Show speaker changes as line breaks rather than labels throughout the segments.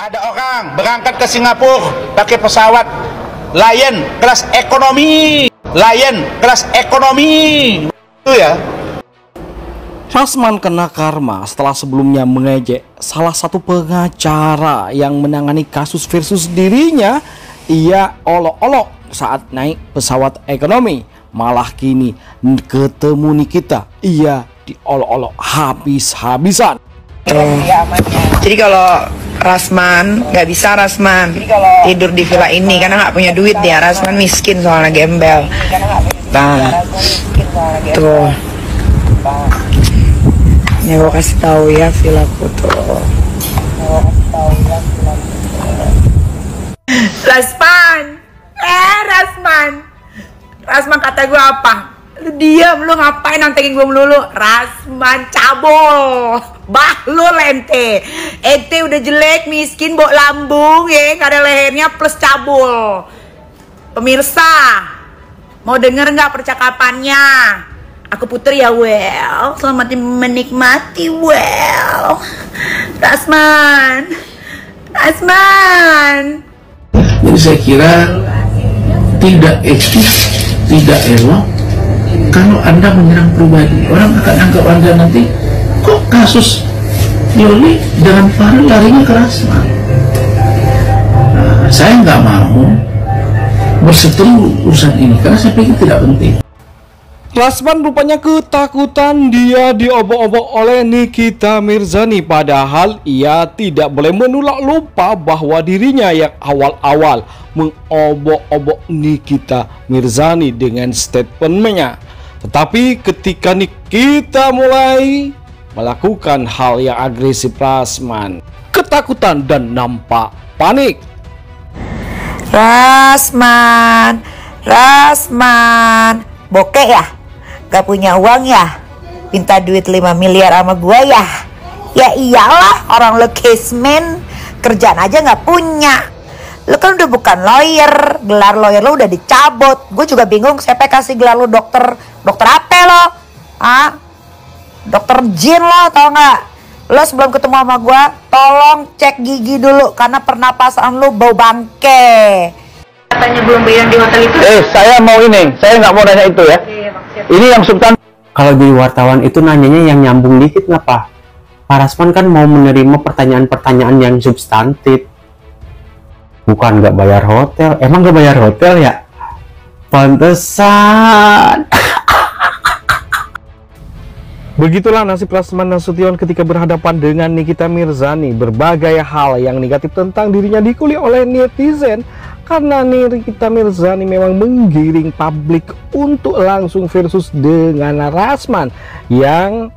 Ada orang berangkat ke Singapura pakai pesawat Lion kelas ekonomi. Lion kelas ekonomi. Itu ya.
Rasman kena karma setelah sebelumnya mengejek salah satu pengacara yang menangani kasus versus dirinya. Ia olok-olok saat naik pesawat ekonomi. Malah kini ketemu Nikita, ia diolok-olok habis-habisan.
Jadi kalau Rasman nggak bisa Rasman tidur di villa ini karena nggak punya duit dia Rasman miskin soalnya gembel. Nah, tuh. Ini gue kasih tahu ya villaku tuh. Rasman, eh Rasman, Rasman kata gue apa? Lu diam, lu ngapain nantengin gue melulu? Rasman cabul, bah lu lente. Ente udah jelek, miskin, bok lambung ya, gak ada lehernya plus cabul. Pemirsa, mau denger nggak percakapannya? Aku putri ya, well. Selamat menikmati, well. Rasman, Rasman.
Jadi saya kira tidak etis, tidak elok kalau Anda menyerang pribadi. Orang akan anggap Anda nanti kok kasus Yoli dengan Farel larinya ke Rasman. Nah, saya nggak mau berseteru urusan ini karena saya pikir tidak penting.
Rasman rupanya ketakutan dia diobok-obok oleh Nikita Mirzani Padahal ia tidak boleh menolak lupa bahwa dirinya yang awal-awal mengobok-obok Nikita Mirzani dengan statementnya Tetapi ketika Nikita mulai melakukan hal yang agresif Rasman Ketakutan dan nampak panik
Rasman, Rasman, bokeh ya? Gak punya uang ya? Minta duit 5 miliar sama gua ya? Ya iyalah, orang lo caseman, kerjaan aja gak punya. Lo kan udah bukan lawyer, gelar lawyer lo udah dicabut. Gue juga bingung siapa kasih gelar lo dokter, dokter apa lo? Ah, dokter jin lo tau nggak? Lo sebelum ketemu sama gua, tolong cek gigi dulu karena pernapasan lo bau bangke. Katanya belum bayar di hotel itu.
Eh, saya mau ini. Saya nggak mau nanya itu ya. Ini yang substan.
kalau jadi wartawan itu nanyanya yang nyambung dikit nggak pak? Pak Rasman kan mau menerima pertanyaan-pertanyaan yang substantif bukan nggak bayar hotel emang nggak bayar hotel ya pantesan
Begitulah nasib Rasman Nasution ketika berhadapan dengan Nikita Mirzani. Berbagai hal yang negatif tentang dirinya dikuli oleh netizen karena Nikita Mirzani memang menggiring publik untuk langsung versus dengan Rasman yang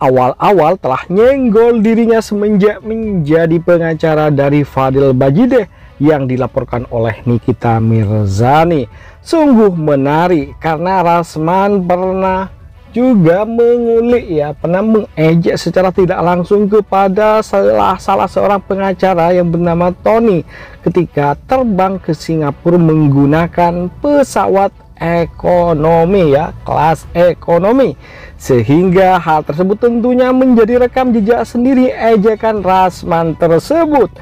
awal-awal telah nyenggol dirinya semenjak menjadi pengacara dari Fadil Bajideh yang dilaporkan oleh Nikita Mirzani. Sungguh menarik karena Rasman pernah juga mengulik ya. Pernah mengejek secara tidak langsung kepada salah salah seorang pengacara yang bernama Tony ketika terbang ke Singapura menggunakan pesawat ekonomi ya kelas ekonomi. Sehingga hal tersebut tentunya menjadi rekam jejak sendiri ejekan Rasman tersebut.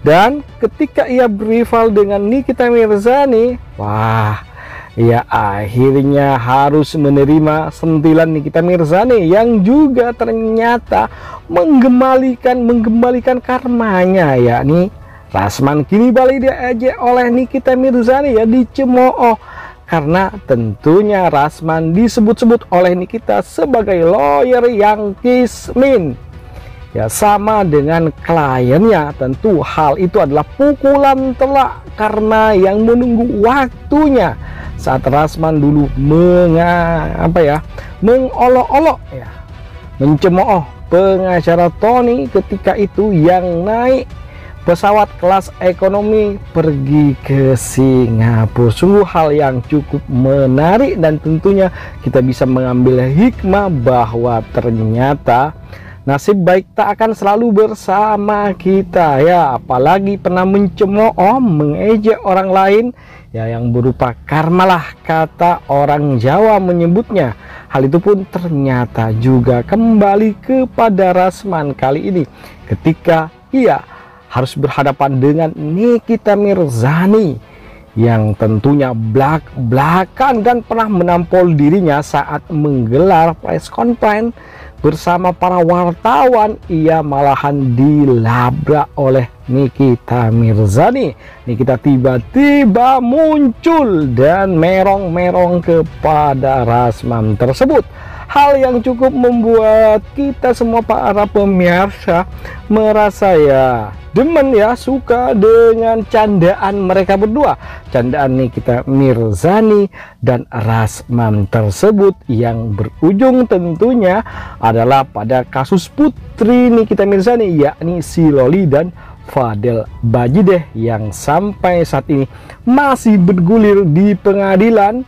Dan ketika ia berival dengan Nikita Mirzani wah ia akhirnya harus menerima sentilan Nikita Mirzani yang juga ternyata menggembalikan menggembalikan karmanya yakni Rasman kini balik diajak oleh Nikita Mirzani ya dicemooh karena tentunya Rasman disebut-sebut oleh Nikita sebagai lawyer yang kismin. Ya sama dengan kliennya tentu hal itu adalah pukulan telak karena yang menunggu waktunya saat Rasman dulu menga, apa ya mengolok-olok ya mencemooh pengacara Tony ketika itu yang naik pesawat kelas ekonomi pergi ke Singapura. Sungguh hal yang cukup menarik dan tentunya kita bisa mengambil hikmah bahwa ternyata nasib baik tak akan selalu bersama kita ya. Apalagi pernah mencemooh mengejek orang lain ya yang berupa karmalah kata orang Jawa menyebutnya. Hal itu pun ternyata juga kembali kepada Rasman kali ini. Ketika ia harus berhadapan dengan Nikita Mirzani yang tentunya belak-belakan dan pernah menampol dirinya saat menggelar press conference bersama para wartawan ia malahan dilabrak oleh Nikita Mirzani. Nikita tiba-tiba muncul dan merong-merong kepada Rasman tersebut hal yang cukup membuat kita semua para pemirsa merasa ya demen ya suka dengan candaan mereka berdua. Candaan nih kita Mirzani dan Rasman tersebut yang berujung tentunya adalah pada kasus putri Nikita Mirzani yakni si Loli dan Fadel Bajideh yang sampai saat ini masih bergulir di pengadilan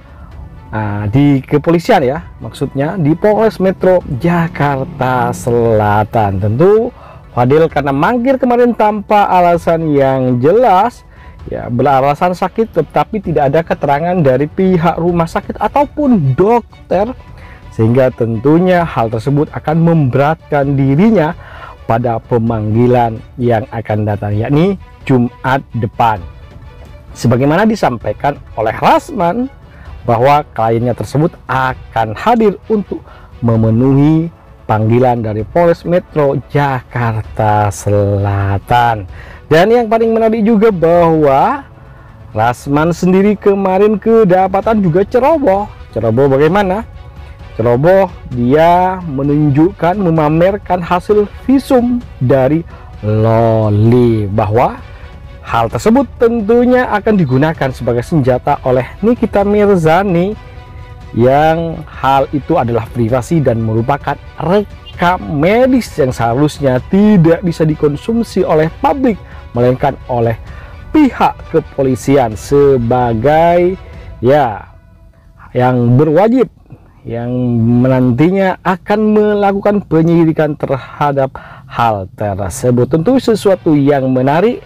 Nah, di kepolisian ya maksudnya di Polres Metro Jakarta Selatan. Tentu Fadil karena mangkir kemarin tanpa alasan yang jelas. Ya beralasan sakit tetapi tidak ada keterangan dari pihak rumah sakit ataupun dokter sehingga tentunya hal tersebut akan memberatkan dirinya pada pemanggilan yang akan datang yakni Jumat depan. Sebagaimana disampaikan oleh Rasman bahwa kliennya tersebut akan hadir untuk memenuhi panggilan dari Polres Metro Jakarta Selatan. Dan yang paling menarik juga bahwa Rasman sendiri kemarin kedapatan juga ceroboh. Ceroboh bagaimana? Ceroboh dia menunjukkan memamerkan hasil visum dari Loli bahwa hal tersebut tentunya akan digunakan sebagai senjata oleh Nikita Mirzani yang hal itu adalah privasi dan merupakan rekam medis yang seharusnya tidak bisa dikonsumsi oleh publik melainkan oleh pihak kepolisian sebagai ya yang berwajib yang menantinya akan melakukan penyelidikan terhadap hal tersebut. Tentu sesuatu yang menarik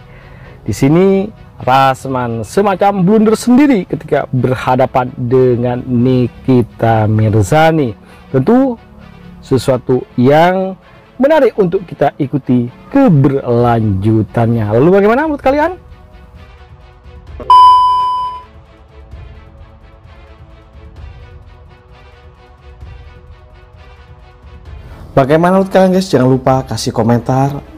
di sini Rasman semacam blunder sendiri ketika berhadapan dengan Nikita Mirzani. Tentu sesuatu yang menarik untuk kita ikuti keberlanjutannya. Lalu bagaimana menurut kalian?
Bagaimana menurut kalian guys? Jangan lupa kasih komentar,